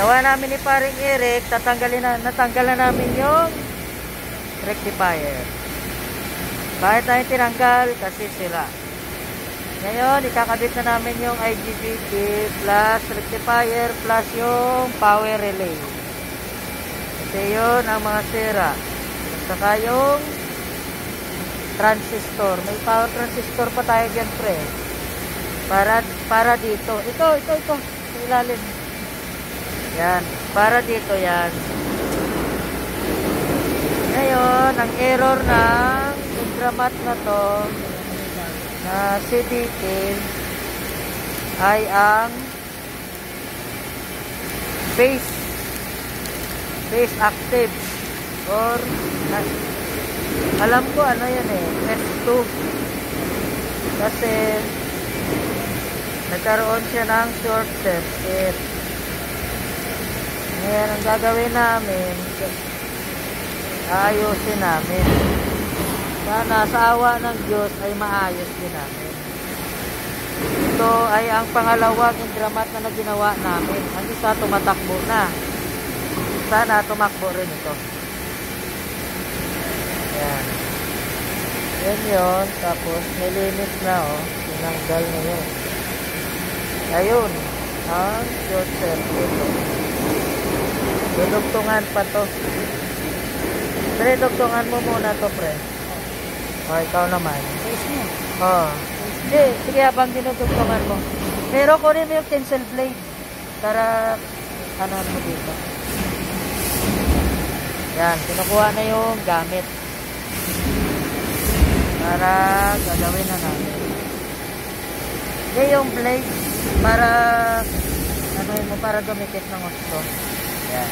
Ginawa namin ni paring Eric, tatanggalin na, natanggalan namin yung rectifier. Bakit tayo tinanggal? Kasi sila. Ngayon, ikakabit na namin yung IGBT plus rectifier plus yung power relay. Kasi yun ang mga sira. At saka yung transistor. May power transistor pa tayo dyan, pre. Para, para dito. Ito, ito, ito. Ilalim. Yan. Para dito yan. Ngayon, ang error ng Intramat na to na CDT ay ang base base active or na, alam ko ano yan eh S2 kasi nagkaroon siya ng short circuit ngayon ang gagawin namin ayusin namin. Sana sa awa ng Diyos ay maayos din namin. Ito ay ang pangalawang indramat na naginawa namin. Ang isa tumatakbo na. Sana tumakbo rin ito. Yan yan yun. Tapos may limit na oh. Tinanggal na yun. Ayun. Ang short circuit dudugtungan pa to. Pre dugtungan mo muna to pre. O ikaw naman. Oh. Hindi sige habang dinudugtungan mo. Pero kunin mo yung tinsel blade para ano mo dito. Yan kinukuha na yung gamit. Para gagawin na namin hindi yung blade para ano mo para dumikit ng gusto yan.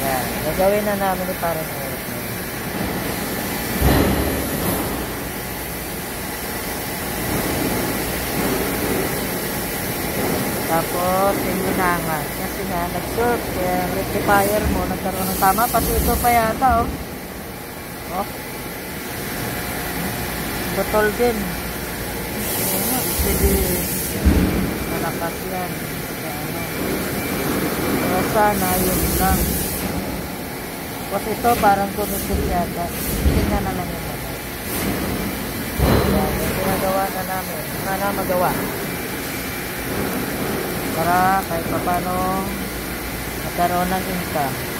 Yan. Gagawin na namin ni parang Eric. Tapos hininangan kasi nga nag-short kaya yung rectifier mo nagkaroon ng tama. Pati ito pa yata oh. Oh. Botol din. Nga hindi malakas yan sana yun lang. Tapos ito parang kumisil yata. Tingnan na lang yun. Yan yung ginagawa na namin. Sana magawa. Para kahit pa paano magkaroon ng income